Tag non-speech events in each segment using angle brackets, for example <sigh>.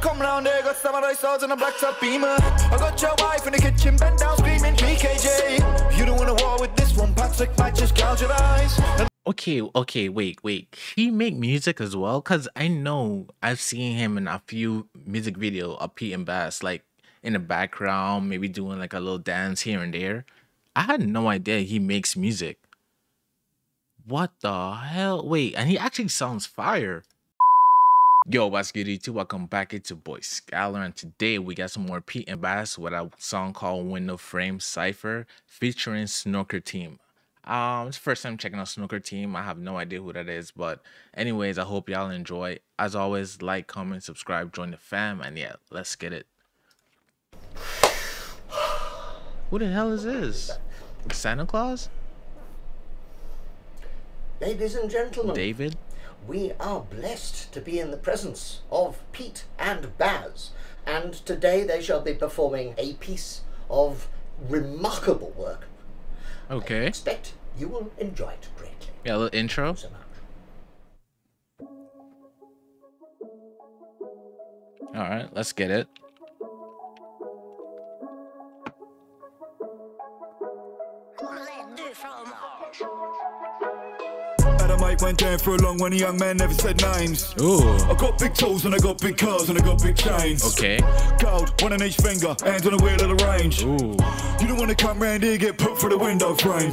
come round here, got samurai swords and a black top beamer. I got your wife in the kitchen, bent down screaming PKJ. You don't wanna war with this one, Patrick might just gouge your eyes. And Okay, okay, wait, wait. He make music as well? Cause I know I've seen him in a few music video of Pete and Bas, like in the background, maybe doing like a little dance here and there. I had no idea he makes music. What the hell? Wait, and he actually sounds fire. Yo, what's good YouTube? Welcome back. It's your boy Schuyler, and today we got some more Pete and Bas with a song called Window Frame Cypher featuring Snooker Team. Um, it's the first time checking out Snooker Team. I have no idea who that is, but anyways, I hope y'all enjoy. As always, like, comment, subscribe, join the fam, and yeah, let's get it. Who the hell is this? Santa Claus? Ladies and gentlemen, David? We are blessed to be in the presence of Pete and Bas, and today they shall be performing a piece of remarkable work. I Okay. expect you will enjoy it greatly. Yeah, a little intro. So much. Alright, let's get it. Adamite went down for a long when a young man never said names. Ooh. I got big tools and I got big cars and I got big chains. Okay. Gold, one on each finger, hands on the wheel of the range. Ooh. You don't wanna come round here, get put through the window frame.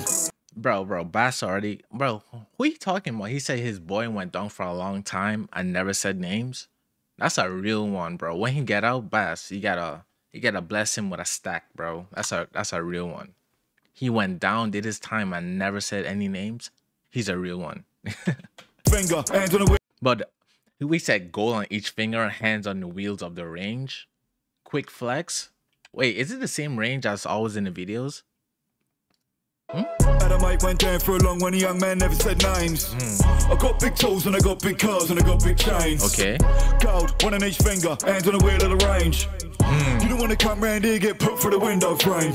Bro, bro, Bas already. Bro, who you talking about? He said his boy went down for a long time and never said names. That's a real one, bro. When he get out, Bas, you gotta you gotta bless him with a stack, bro. That's a that's a real one. He went down, did his time, and never said any names. He's a real one. <laughs> Finger, hands on the wheel. But we said gold on each finger, hands on the wheels of the range. Quick flex. Wait, is it the same range as always in the videos? Hmm? Adamite went down for a long when a young man never said names. Hmm. I got big tools and I got big cars and I got big chains. Okay. Gold, one on each finger, hands on the wheel of the range. Hmm. You don't wanna come round here, get put through the window frame.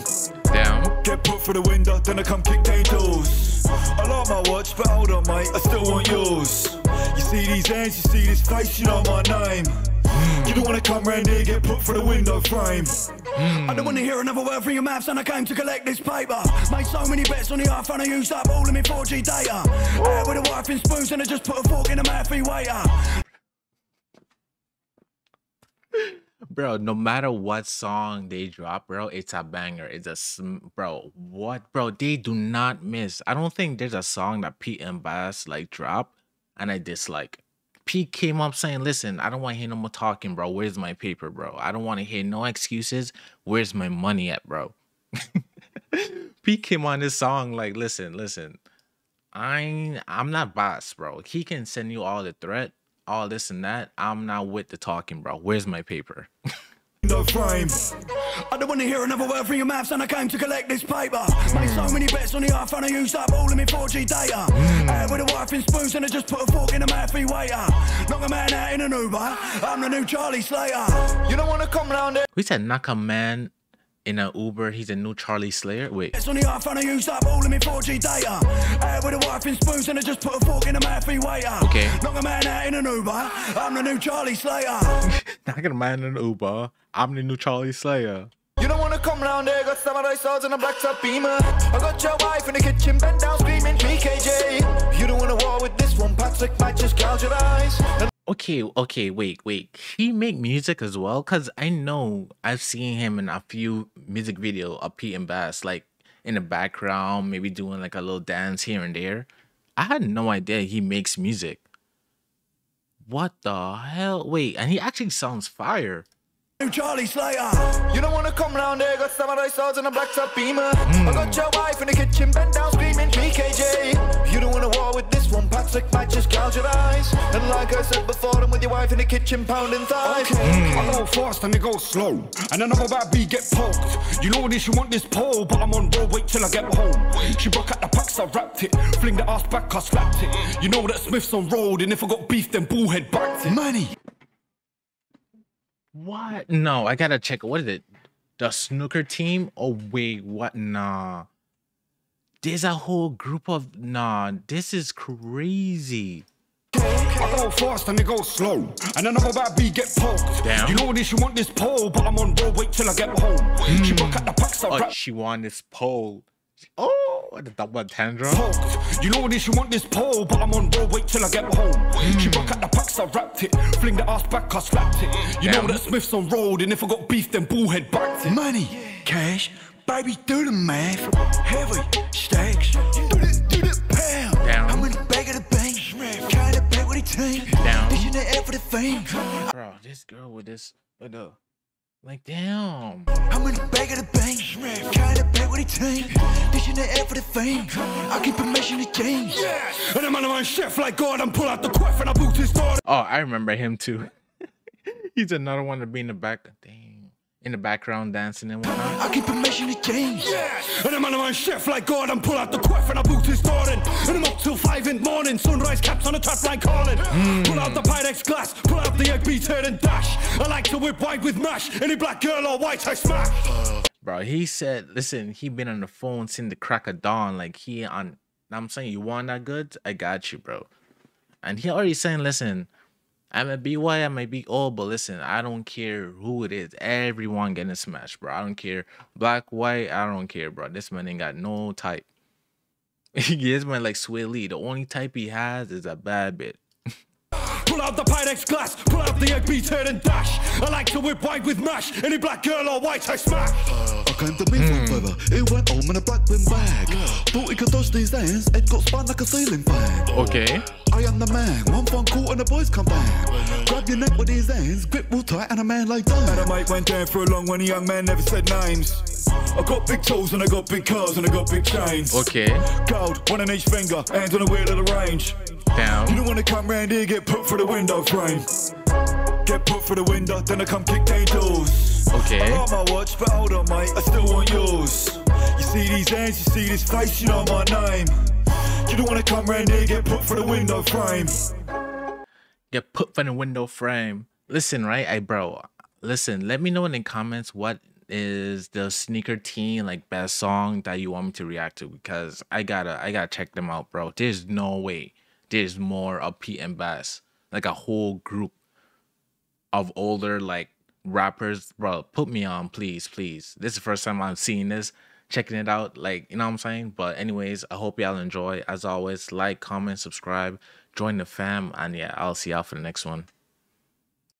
Get put through the window, then I come kick their doors. I like my watch, but hold on, mate, I still want yours. You see these hands, you see this face, you know my name. You don't wanna come round here, get put through the window frame. Hmm. I don't want to hear another word from your mouth, son. I came to collect this paper. Made so many bets on the iPhone, I used up all of my 4G data. Out with a wife and spoons, and I just put a fork in a mouth for your waiter. Bro no matter what song they drop bro it's a banger it's a sm- bro what bro they do not miss i don't think there's a song that pete and bas like drop and i dislike. Pete came up saying listen i don't want to hear no more talking bro where's my paper bro? I don't want to hear no excuses where's my money at bro? <laughs> Pete came on this song like listen listen i i'm not boss bro he can send you all the threat all this and that i'm not with the talking bro where's my paper <laughs> Window frame. I don't want to hear another word from your mouth, son. I came to collect this paper. Made so many bets on the iPhone, I used up all of my 4G data. Mm. Out with a wife and spoons, and I just put a fork in a mouth for your waiter. Uh. Knock a man out in an Uber. I'm the new Charlie Slater. You don't wanna come round here. We said knock a man in an Uber. He's a new Charlie Slayer. Wait, Bets on the iPhone, I used up all of my 4G data. Out with a wife and spoons, and I just put a fork in a mouth for your waiter. Okay. Knock a man out in an Uber. I'm the new Charlie Slater. <laughs> knock a man in an Uber. I'm the new Charlie Slayer. You don't wanna come round here, got samurai swords and a black top beamer. I got your wife in the kitchen, bent down screaming PKJ. You don't wanna war with this one, Patrick might just gouge your eyes. And Okay, okay, wait, wait. He make music as well? Cause I know I've seen him in a few music video of Pete and Bas, like in the background, maybe doing like a little dance here and there. I had no idea he makes music. What the hell? Wait, and he actually sounds fire. Charlie Slater. You don't wanna come round here, got samurai swords and a black top beamer. I got your wife in the kitchen, bent down screaming. You don't wanna war with this one, Patrick might just gouge your eyes. And like I said wife in the kitchen, pounding thighs. Mm. I go fast and they go slow. And another bad B get poked. You know this, you want this pole, but I'm on road, wait till I get home. She broke out the packs, I wrapped it. Fling the ass back, I slapped it. You know that Smith's on road, and if I got beef, then bullhead backed it. Money. What? No, I gotta check. What is it? The snooker team? Oh wait, what? Nah. There's a whole group of nah. This is crazy. I go fast and they go slow. And another bad B get poked. Damn. You know this, you want this pole, but I'm on road, wait till I get home. She hmm. broke at the packs, I Oh, she won this pole. Oh, the double tendril. poked. You know this, you want this pole, but I'm on road, wait till I get home. Hmm. She broke at the packs, I wrapped it. Fling the ass back, I slapped it. You Damn. know that Smith's on road, and if I got beef, then bullhead backed it. Money, cash, baby, do the math. Heavy stacks, do the, do the of back with a tank. Down. Dishing the air for the fame. Bro, this girl with this, with the, like, damn. I'm in the back of the bank, kind of back with a tank. Dishing the air for the fame. I keep a measuring the change. And I'm on my chef like God, and pull out the quiff and I boot his door. Oh, I remember him too. <laughs> He's another one to be in the back, dang, in the background dancing and whatnot. I keep a measuring the change. And I'm on my chef like God, and pull out the quiff and I boot his door. And I'm up till five in the morning, sunrise caps on the trap line calling. Hmm. Pull out the Pyrex glass, pull out the egg beater and dash. I like to whip white with mash, any black girl or white I smash. Bro, he said, listen, he been on the phone since the crack of dawn. Like he on I'm saying you want that good? I got you, bro. And he already saying, listen, I may be white, I may be old, but listen, I don't care who it is. Everyone getting smashed, bro. I don't care. Black, white, I don't care, bro. This man ain't got no type. <laughs> this man like Swae Lee. The only type he has is a bad bit. Pull out the Pyrex glass, pull out the egg beater and dash. I like to whip white with mash, any black girl or white I smash. Uh, I came to me for hmm. further. It went home in a black bin bag. Thought he could dodge these hands. It got spun like a ceiling fan. Okay. I am the man. One phone call and the boys come back. Grab your neck with these hands. Grip will tight and a man like that. And that. I might went down for a long when a young man never said names. I got big toes and I got big cars and I got big chains. Okay. Gold, one on each finger, hands on the wheel of the range. You don't wanna come round here, get put for the window frame. Get put for the window, then I come kick their doors. Okay. I like my watch, but hold on, mate, I still want yours. You see these hands, you see this face, you know my name. You don't wanna come round here, get put for the window frame. get put in the window frame. Listen, right? I bro, listen, let me know in the comments what is the Snooker Team like best song that you want me to react to because I gotta I gotta check them out, bro. There's no way there's more of Pete and Bas. Like a whole group of older like rappers. Bro, put me on, please, please. This is the first time I'm seeing this, checking it out, like you know what I'm saying? But anyways, I hope y'all enjoy. As always, like, comment, subscribe, join the fam, and yeah, I'll see y'all for the next one.